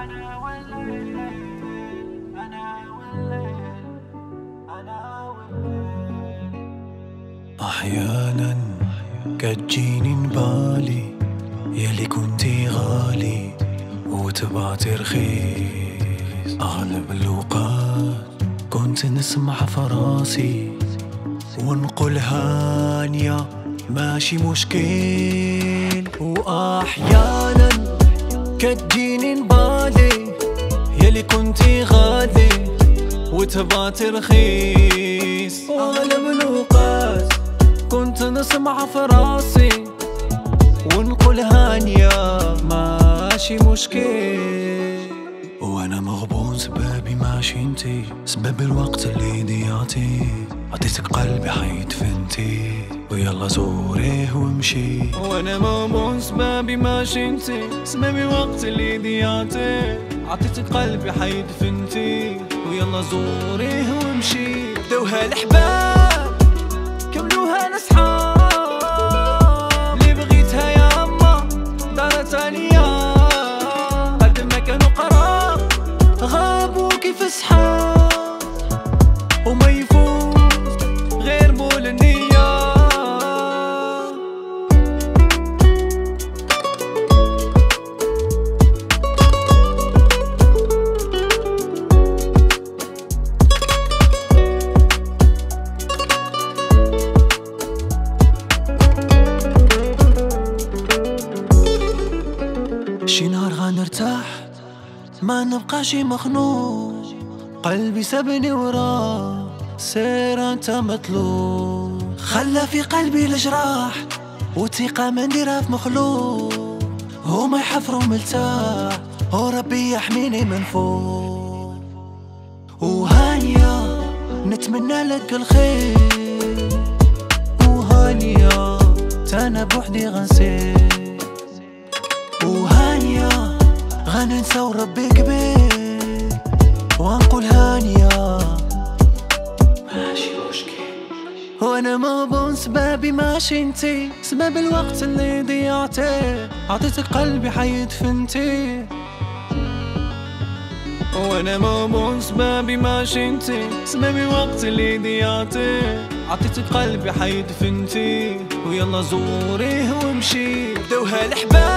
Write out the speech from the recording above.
أنا أنا أنا أحيانا كتجيني نبالي يلي كنتي غالي وتبعتي رخيص أغلب الأوقات كنت نسمع فراسي ونقول هانية ماشي مشكل. وأحيانا كتجيني يلي كنتي غالي وتبعتي رخيص أغلب الأوقات كنت نسمع في راسي ونقول هانية ماشي مشكل. وأنا مغبون سبابي ماشي أنتي سبب الوقت اللي ضيعتي. عطيتك قلبي حيد فنتي ويلا زوريه وامشي. وأنا مغبون سبابي ماشي انتي سبب الوقت اللي ضيعتي. عطيتك قلبي حيد فنتي. ويلا زوريه وامشي. دوها الأحباب كملوها الأصحاب. اللي بغيتها يا اما دارت عليا قد ما كانوا قراب غابوا كيف سحاب ما نبقاش مخنوق. قلبي سابني وراه سير أنت مطلوب. خلى في قلبي الجراح وثقة ما نديرها في مخلوق. هما يحفروا مرتاح وربي يحميني من فوق. وهانية نتمنى لك الخير. وهانية تانا بوحدي غنسير. غننسى وربي كبير ونقول هانية. ماشي مشكل وأنا مغبون سبابي ماشي أنتي. سبب الوقت اللي ضيعتي عطيتك قلبي حيد فنتي وأنا مغبون سبابي ماشي أنتي. سبب الوقت اللي ضيعتي عطيتك قلبي حيد فنتي ويلا زوريه وامشي. دوها الأحباب.